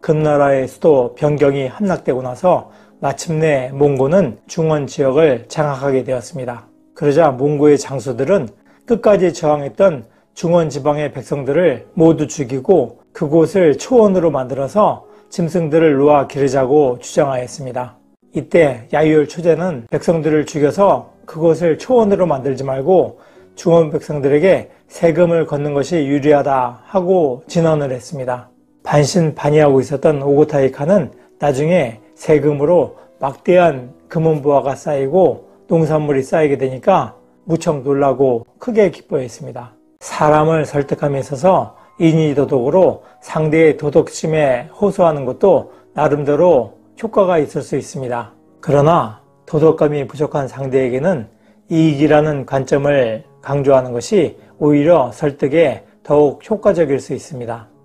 금나라의 수도 변경이 함락되고 나서 마침내 몽고는 중원 지역을 장악하게 되었습니다. 그러자 몽고의 장수들은 끝까지 저항했던 중원 지방의 백성들을 모두 죽이고 그곳을 초원으로 만들어서 짐승들을 놓아 기르자고 주장하였습니다. 이때 야유열 초제는 백성들을 죽여서 그곳을 초원으로 만들지 말고 중원 백성들에게 세금을 걷는 것이 유리하다 하고 진언을 했습니다. 반신반의하고 있었던 오고타이카는 나중에 세금으로 막대한 금은부화가 쌓이고 농산물이 쌓이게 되니까 무척 놀라고 크게 기뻐했습니다. 사람을 설득함에 있어서 인의도덕으로 상대의 도덕심에 호소하는 것도 나름대로 효과가 있을 수 있습니다. 그러나 도덕감이 부족한 상대에게는 이익이라는 관점을 강조하는 것이 오히려 설득에 더욱 효과적일 수 있습니다.